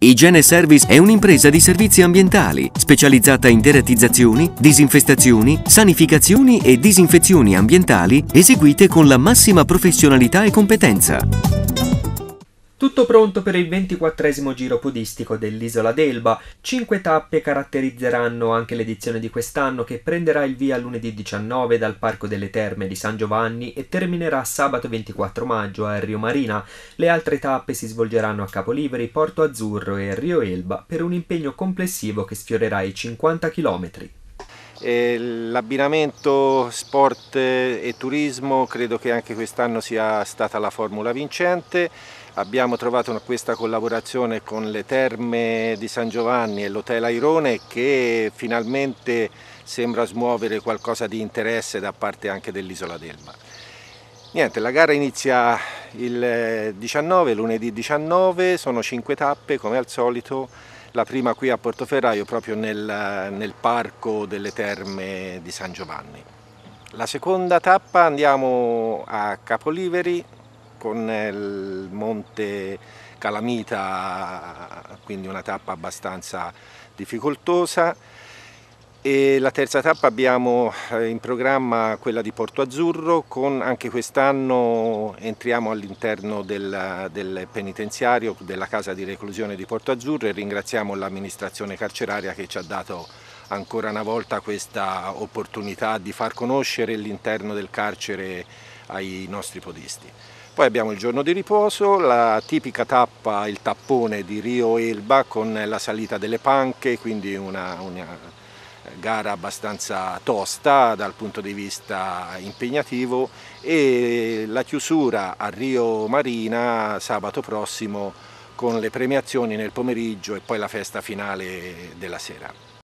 Igiene Service è un'impresa di servizi ambientali specializzata in deratizzazioni, disinfestazioni, sanificazioni e disinfezioni ambientali eseguite con la massima professionalità e competenza. Tutto pronto per il ventiquattresimo giro podistico dell'isola d'Elba. Cinque tappe caratterizzeranno anche l'edizione di quest'anno che prenderà il via lunedì 19 dal Parco delle Terme di San Giovanni e terminerà sabato 24 maggio a Rio Marina. Le altre tappe si svolgeranno a Capoliveri, Porto Azzurro e Rio Elba per un impegno complessivo che sfiorerà i 50 km. L'abbinamento sport e turismo credo che anche quest'anno sia stata la formula vincente. Abbiamo trovato questa collaborazione con le terme di San Giovanni e l'Hotel Airone che finalmente sembra smuovere qualcosa di interesse da parte anche dell'isola d'Elba. Niente, la gara inizia il 19, lunedì 19, sono cinque tappe come al solito, la prima qui a Portoferraio proprio nel, nel parco delle terme di San Giovanni. La seconda tappa andiamo a Capoliveri con il monte Calamita, quindi una tappa abbastanza difficoltosa. E la terza tappa abbiamo eh, in programma quella di Porto Azzurro, con anche quest'anno entriamo all'interno del, del, penitenziario della casa di reclusione di Porto Azzurro e ringraziamo l'amministrazione carceraria che ci ha dato ancora una volta questa opportunità di far conoscere l'interno del carcere ai nostri podisti. Poi abbiamo il giorno di riposo, la tipica tappa, il tappone di Rio Elba con la salita delle panche, quindi una, una gara abbastanza tosta dal punto di vista impegnativo e la chiusura a Rio Marina sabato prossimo con le premiazioni nel pomeriggio e poi la festa finale della sera.